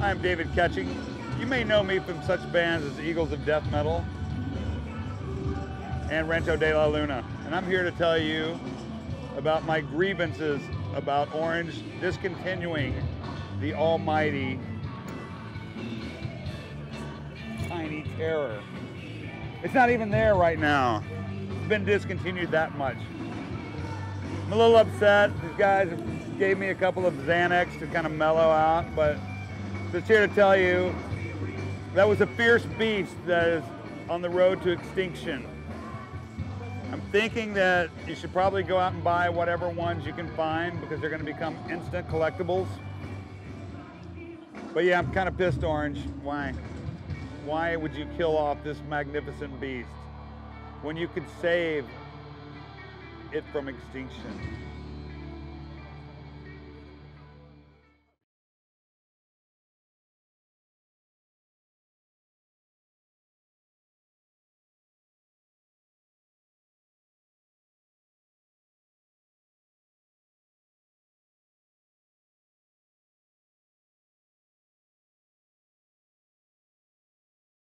I'm David Catching. You may know me from such bands as Eagles of Death Metal and Rancho de la Luna. And I'm here to tell you about my grievances about Orange discontinuing the almighty Tiny Terror. It's not even there right now. It's been discontinued that much. I'm a little upset. These guys gave me a couple of Xanax to kind of mellow out, but just here to tell you that was a fierce beast that is on the road to extinction. I'm thinking that you should probably go out and buy whatever ones you can find because they're going to become instant collectibles. But yeah, I'm kind of pissed, Orange. Why? Why would you kill off this magnificent beast when you could save it from extinction?